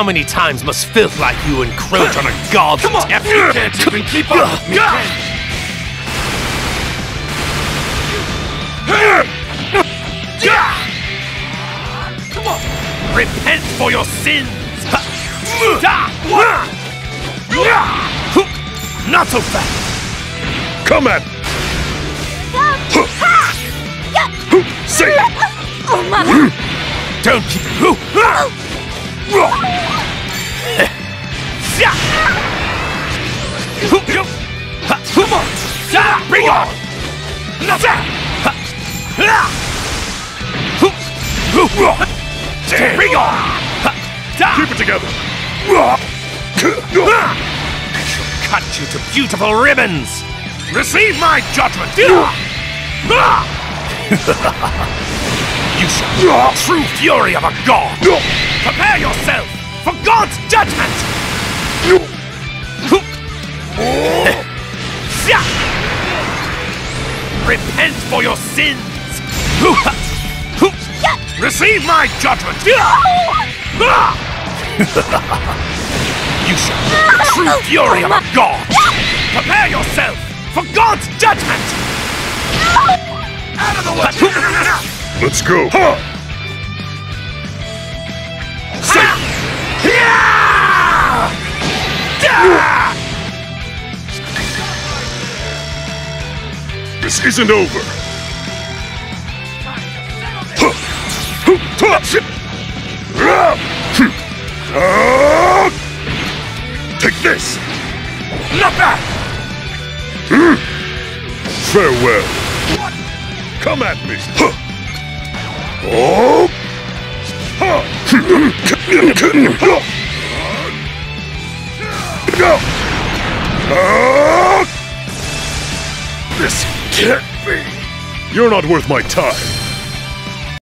How many times must filth like you encroach on a god's Come on! temple? You can't even keep up with me, Come on! Repent for your sins! Not so fast! Come at me! Say! Oh, my. Don't keep Bring on! Bring on! Keep it together! I shall Cut you to beautiful ribbons! Receive my judgment! you shall true fury of a god! Prepare yourself for God's judgment! Repent for your sins! Receive my judgment! you shall true fury of a god! Prepare yourself for God's judgment! Out of the way! Let's go! This isn't over! Take this! Not bad! Farewell! Come at me! Huh. Oh! Huh. This You're not worth my time!